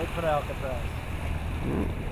right for Alcatraz.